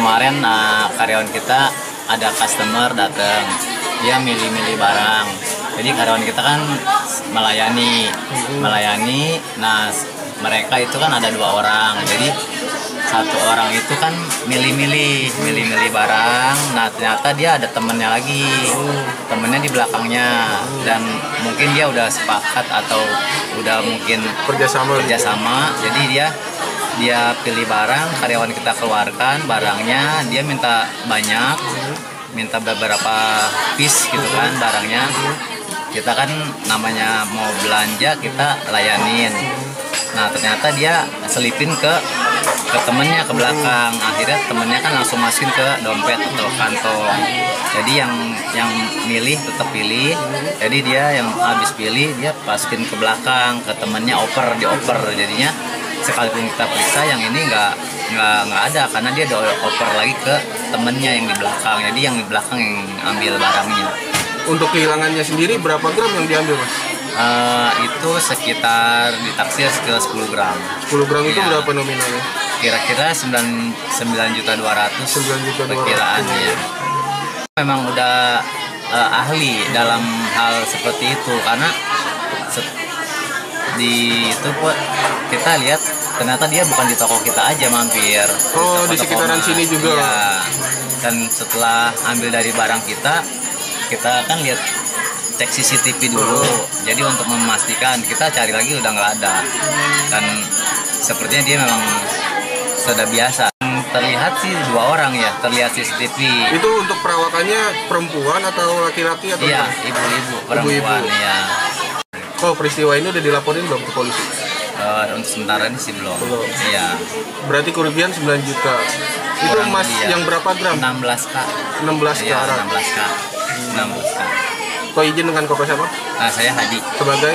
kemarin uh, karyawan kita ada customer datang. Dia milih-milih barang. Jadi karyawan kita kan melayani melayani. Nah mereka itu kan ada dua orang. Jadi satu orang itu kan milih-milih milih-milih barang. Nah ternyata dia ada temennya lagi. Temennya di belakangnya. Dan mungkin dia udah sepakat atau udah mungkin kerjasama. gitu. kerjasama. Jadi dia dia pilih barang karyawan kita keluarkan barangnya. Dia minta banyak minta beberapa piece gitu kan barangnya. Kita kan namanya mau belanja kita layanin. Nah ternyata dia selipin ke ke temennya ke belakang. Akhirnya temennya kan langsung masukin ke dompet atau kantong. Jadi yang yang milih tetap pilih. Jadi dia yang habis pilih dia masukin ke belakang. Ke temennya oper dioper jadinya sekalipun kita periksa yang ini nggak nggak nggak ada. Karena dia udah oper lagi ke temennya yang di belakang. Jadi yang di belakang yang ambil barangnya. Untuk kehilangannya sendiri berapa gram yang diambil mas? Eh, itu sekitar ditaksir ke 10 gram. 10 gram itu Iya. berapa nominalnya kira-kira 9 9 juta 200 9 juta 200. perkiraannya memang udah eh, ahli dalam hal seperti itu karena se- di itu pun kita lihat ternyata dia bukan di toko kita aja mampir Oh, di toko-toko sekitaran emas. sini juga. Iya. dan setelah ambil dari barang kita kita kan lihat cek CCTV dulu jadi untuk memastikan kita cari lagi udah nggak ada dan sepertinya dia memang sudah biasa. Terlihat sih dua orang ya terlihat CCTV itu untuk perawakannya perempuan atau laki-laki atau iya ibu-ibu perempuan Ibu-ibu. ya oh peristiwa ini udah dilaporin belum ke polisi? Eh, untuk sementara ini sih belum. Belum. iya. Berarti kerugian 9 juta. Itu Kurang emas lebih ya. yang berapa gram? 16 kak 16 ke iya arah 16 kak 16 kak kau izin dengan koko siapa? Nah saya Hadi. Sebagai